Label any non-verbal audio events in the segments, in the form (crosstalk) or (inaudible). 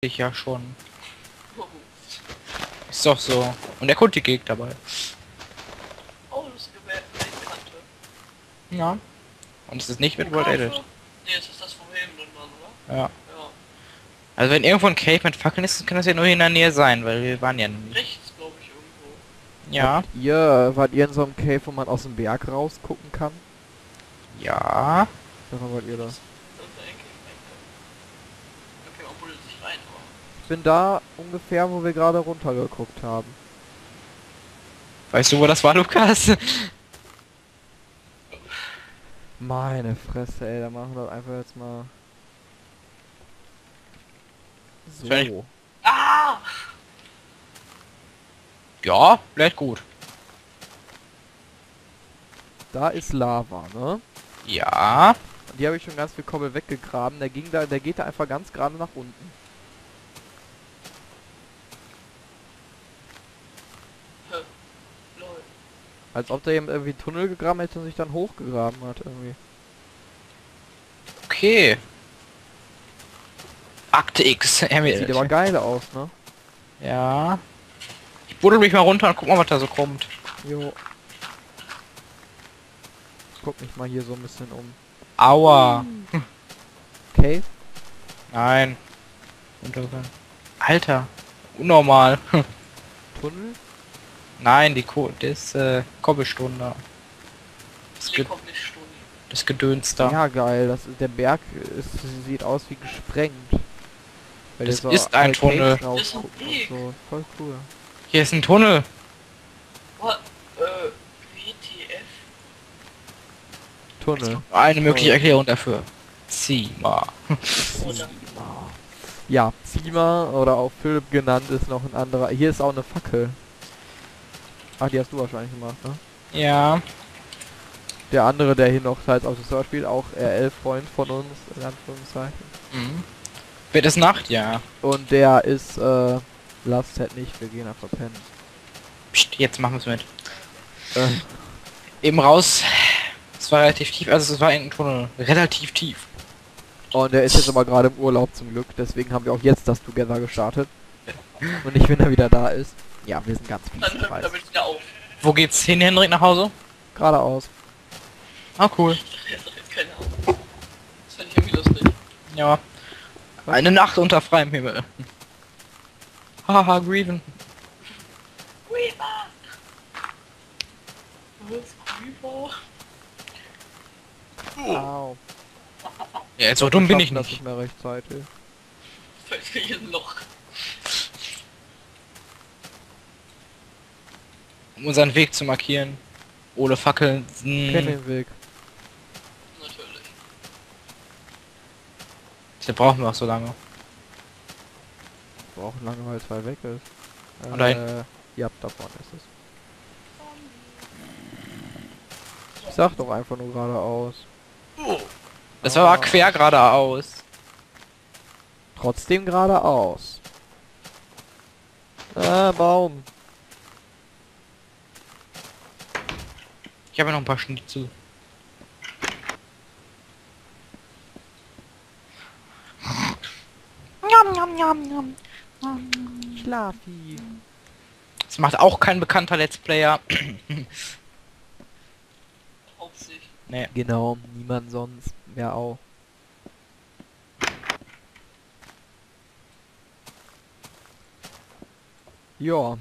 ich ja schon. Ist doch so. Und der Kunti geht dabei. oh Welt, Weltkante. Ja. Und es ist nicht mit World Edit. Nee, es ist das vom Helm dann, oder? Ja. Ja. Also wenn irgendwo ein Cave mit Fackeln ist, kann das ja nur in der Nähe sein, weil wir waren ja nicht. Rechts, glaube ich, irgendwo. Ja. Ihr, wart ihr in so einem Cave, wo man aus dem Berg rausgucken kann? Ja. Daran wart ihr da. Das ist der Ecke. Okay, man buddelt sich rein, aber. Ich bin da ungefähr, wo wir gerade runtergeguckt haben. Weißt du, wo das war, Lukas? Meine Fresse, ey, da machen wir das einfach jetzt mal. So. Ah! ja, vielleicht gut. Da ist Lava, ne? Ja. Die habe ich schon ganz viel Kobbel weggegraben. Der ging da, der geht da einfach ganz gerade nach unten. Als ob der jemand irgendwie einen Tunnel gegraben hätte und sich dann hochgegraben hat irgendwie. Okay. Akte X. (laughs) Sieht Emil. aber geil aus, ne? Ja. Ich buddel mich mal runter und guck mal, was da so kommt. Jo. Guck mich mal hier so ein bisschen um. Aua. Okay. Nein. Untergang. Alter. Unnormal. (laughs) Tunnel. Nein, die Ko das äh, Kobbelstunde. Das, Ge das Gedöns da. Ja, geil. Das ist, der Berg ist, sieht aus wie gesprengt. Weil Das der ist ein Tunnel. Das ist ein. So. Voll cool. Hier ist ein Tunnel. What? Äh, WTF? Tunnel. Eine mögliche Erklärung dafür. Oder? Ja, Zima oder auch Philipp genannt ist noch ein anderer. Hier ist auch eine Fackel. Ach, die hast du wahrscheinlich gemacht, ne? Ja. Der andere, der hier noch Teils auf Server spielt, auch RL-Freund von uns, in Anführungszeichen. Mhm. Wird es Nacht? Ja. Und der ist, äh, lasst halt nicht, wir gehen einfach pennen. Psst, jetzt machen wir es mit. Äh, Eben raus. Es war relativ tief, also es war in Tunnel. Relativ tief. und der ist jetzt aber gerade im Urlaub zum Glück, deswegen haben wir auch jetzt das Together gestartet. (laughs) Und nicht, wenn er wieder da ist. Ja, wir sind ganz Dann hört damit wieder auf. Wo geht's hin, Hendrik, nach Hause? Geradeaus. Ah, cool. Keine Ahnung. Das fand ich irgendwie lustig. Ja. Eine Nacht unter freiem Himmel. Haha, Grieven. Weaver? Au. Ja, jetzt so dumm bin ich Schaffen das nicht. nicht mehr rechtzeitig. Fällt mir hier ein Loch. Um unseren Weg zu markieren. Ohne Fackeln. Ich kenn den Weg. Natürlich. Das brauchen wir auch so lange. Wir brauchen lange, weil es weit weg ist. Äh, ja, da vorne ist es. Ich sag doch einfach nur geradeaus. Das war aber quer geradeaus. Trotzdem geradeaus. Ah, Baum. Ich habe noch ein paar Schnitzel. Schlafi. Das macht auch kein bekannter Let's Player. Aufsicht. nee. Genau, niemand sonst. Mehr auch. Ja.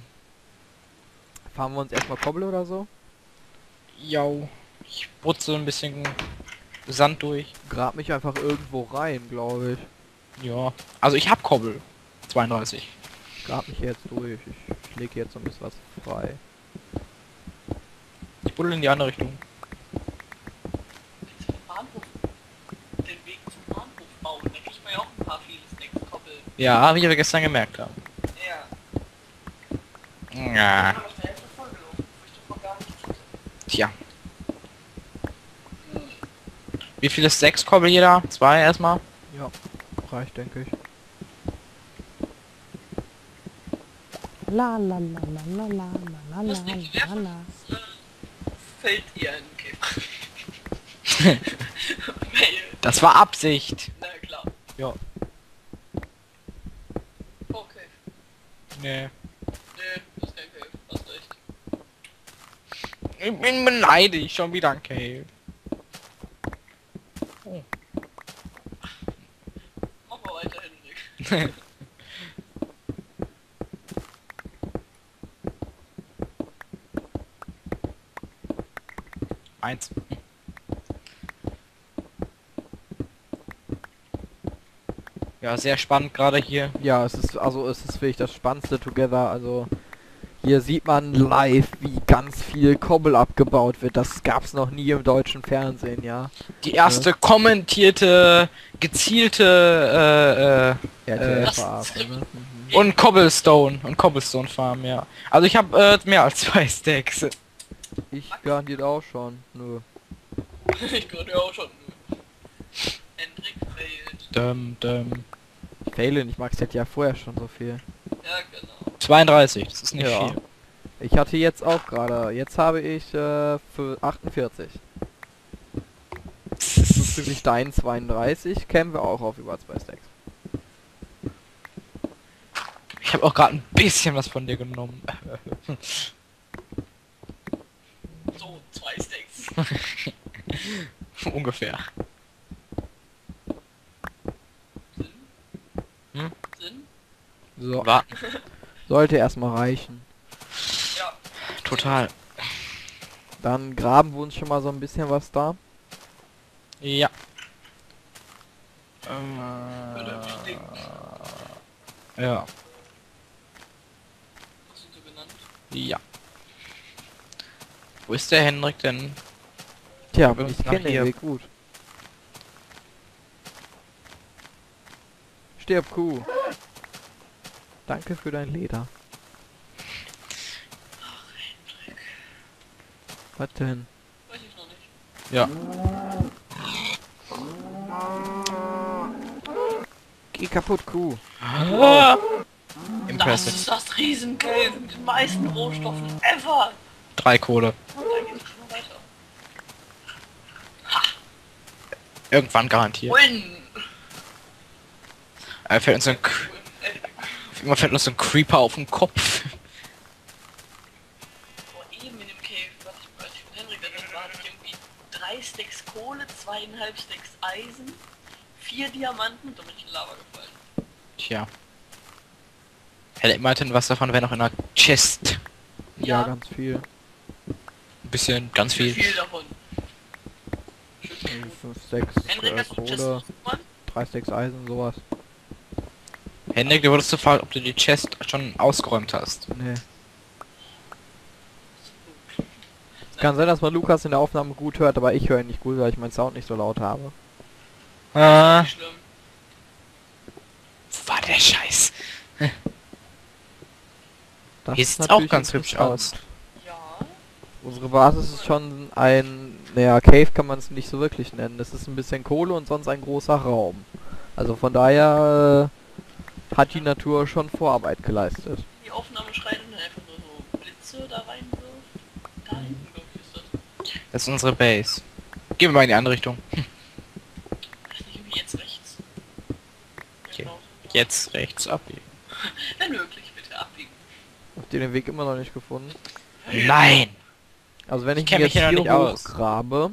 Fahren wir uns erstmal Kobbel oder so? Jau. Ich putze ein bisschen Sand durch. Grab mich einfach irgendwo rein, glaube ich. Ja. Also ich hab Kobbel. 32. Grab mich jetzt durch. Ich, ich lege jetzt ein bisschen was frei. Ich buddel in die andere Richtung. Jetzt vom Bahnhof. Den Weg zum Bahnhof bauen. Da kriegt man ja auch ein paar viele Snacks koppeln. Ja, wie wir gestern gemerkt haben. Ja. Ja. Ich bin auf der Hälfte vollgelaufen. wo Ich doch noch gar nichts hatte. Tja. Wie viel ist sechs Kobbel jeder? Zwei erstmal? Ja, reicht, denke ich. La la la la la la la la la la fällt ihr in den Käfer? (laughs) Das war Absicht. na klar. Ja. Nee. Nee, das ist kein Cave. Hast recht. Ich bin beleidigt, schon wieder ein Cave. Mach mal weiter, Henrik. (laughs) Eins. Ja, sehr spannend gerade hier. Ja, es ist, also es ist wirklich das Spannendste Together, also hier sieht man live, wie ganz viel Kobbel abgebaut wird. Das gab's noch nie im deutschen Fernsehen, ja. Die erste kommentierte, gezielte äh, äh, verarsche, ne? Mhm. und Cobblestone und Cobblestone Farm, ja. Also ich habe äh, mehr als zwei Stacks. Ich garantiert auch schon. Nö. ich ja auch schon. Hendrik failed. Dum, dum. Ich faile nicht, Max hätte ja vorher schon so viel. Ja, genau. 32, das ist nicht Ja. viel. Ich hatte jetzt auch gerade, jetzt habe ich äh, für 48. Bezüglich deinen 32 kämen wir auch auf über zwei Stacks. Ich habe auch gerade ein bisschen was von dir genommen. (laughs) So, zwei Stacks. (laughs) Ungefähr. Sinn? Hm? Sinn? So, Warten. (laughs) sollte erstmal reichen. Ja. Total. Dann graben wir uns schon mal so ein bisschen was da. Ja. Denken. Ja. Ja. Wo ist der Henrik denn? Tja, Wir ich nach kenne den. Weg gut. Stirb Kuh. Danke für dein Leder. Was denn? Weiß ich noch nicht. Ja. Geh kaputt, Kuh. Das Impressive. ist das Riesencave mit den meisten Rohstoffen ever. Drei Kohle. Irgendwann garantiert. Win! Äh, fällt uns ein, K- Immer fällt uns ein Creeper auf den Kopf. vor eben in dem Cave, was ich, als ich mit Henrik da drin war, ich irgendwie drei Stacks Kohle, zweieinhalb Stacks Eisen, vier Diamanten und ich in Lava gefallen. Tja. Hätte immerhin was davon wäre noch in einer Chest. Ja, Ja. ganz viel. Ein bisschen, ganz Wie viel. viel davon? Fünf, sechs Henrik, äh, Kohle, rausgemacht? drei Stacks Eisen, sowas. Henrik, du wurdest gefragt, ob du die Chest schon ausgeräumt hast. Nee. Kann sein, dass man Lukas in der Aufnahme gut hört, aber ich höre ihn nicht gut, weil ich meinen Sound nicht so laut habe. Ah, Nicht schlimm. wo war der Scheiß? Das Hier ist sieht's auch natürlich ganz hübsch aus. Ja. Unsere Basis ist schon ein, naja, Cave kann man es nicht so wirklich nennen. Es ist ein bisschen Kohle und sonst ein großer Raum. Also von daher äh, hat die Natur schon Vorarbeit geleistet. Die Aufnahme schreit und dann einfach nur so Blitze da reinwirft. Da hinten, glaube ich, ist das. Das ist unsere Base. Gehen wir mal in die andere Richtung. Irgendwie jetzt rechts. Okay. Genau. Jetzt rechts abbiegen. (laughs) Wenn möglich, bitte abbiegen. Habt ihr den Weg immer noch nicht gefunden? Nein! Also wenn ich, Ich mich jetzt hier hier hochgrabe,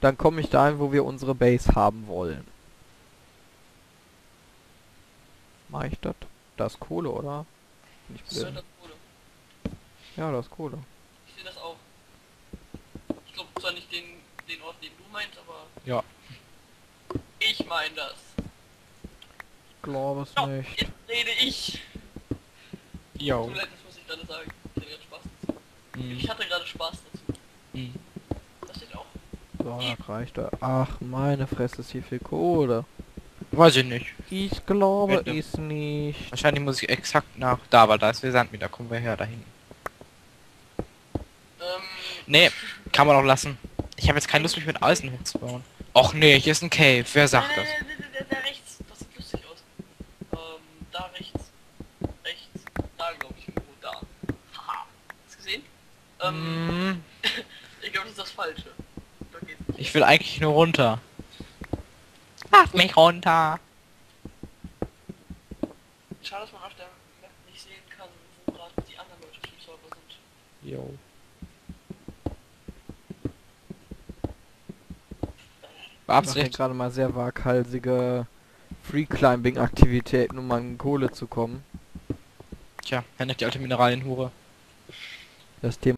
dann komme ich dahin, wo wir unsere Base haben wollen. Mach ich das? Da ist Kohle, oder? Bin ich Das das Kohle. Ja, da ist Kohle. Ich sehe das auch. Ich glaube zwar nicht den, den Ort, den du meinst, aber Ja. ich meine das. Ich glaube es So, nicht. jetzt rede ich. Jo. Tut mir leid, das muss ich gerade sagen. Ich hatte gerade Spaß dazu. Hm. Ich hatte gerade Spaß dazu. Hm. Das steht auch. So, das reicht da. Ach, meine Fresse ist hier viel Kohle. Weiß ich nicht. Ich glaube Bitte. es nicht. Wahrscheinlich muss ich exakt nach da, weil da ist der Sand mit, da kommen wir her dahin. Ähm, Nee, kann man auch lassen. Ich habe jetzt keine Lust, mich mit Eisen hochzubauen. Och nee, hier ist ein Cave. Wer sagt das? nein, nein, nein, nein, da rechts. Das sieht lustig aus. Ähm, da rechts. Rechts. Da, glaube ich, irgendwo da. Haha. Hast du gesehen? Ähm, Hm, (laughs) ich glaube, das ist das Falsche. Da geht's nicht. ich will eigentlich nur runter. Mich runter. Schade, dass man auf der Map ich sehen kann, wo gerade die anderen Leute auf dem Server sind. Jo. Ich mache gerade mal sehr waghalsige Free-Climbing-Aktivitäten, um an Kohle zu kommen. Tja, Henrik, die alte Mineralienhure. Das Thema